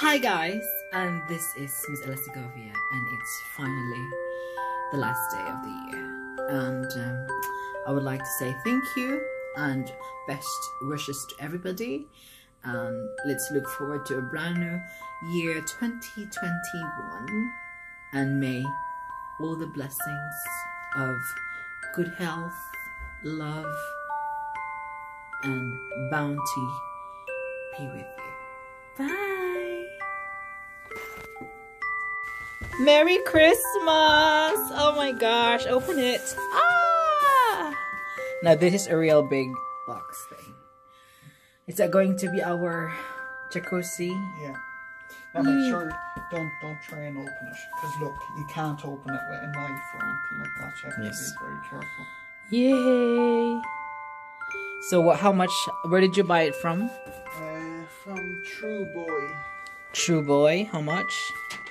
Hi guys, and this is Miss Ella Segovia, and it's finally the last day of the year. And um, I would like to say thank you and best wishes to everybody. And let's look forward to a brand new year 2021. And may all the blessings of good health, love, and bounty be with you. Bye. Merry Christmas! Oh my gosh, open it. Ah! Now this is a real big box thing. Is that going to be our jacuzzi? Yeah. Now make sure don't don't try and open it because look, you can't open it with a knife or anything like that. You have Yes. to be very careful. Yay! So what? How much? Where did you buy it from? Uh, from True Boy, True Boy. How much?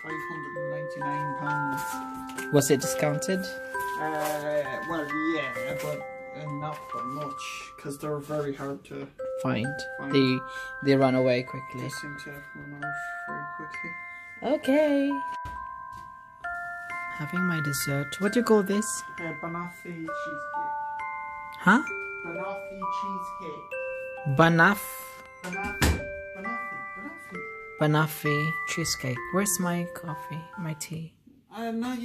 five hundred and ninety nine pounds. Was it discounted? Uh, well, yeah, but uh, not by much because they're very hard to. Find. Fine. They they run away quickly. They seem to run out very quickly. Okay. Having my dessert. What do you call this? Uh, cheesecake. Huh? Banoffee cheesecake. Banaf. Banoffee. Banoffee. Cheesecake. Where's my coffee? My tea?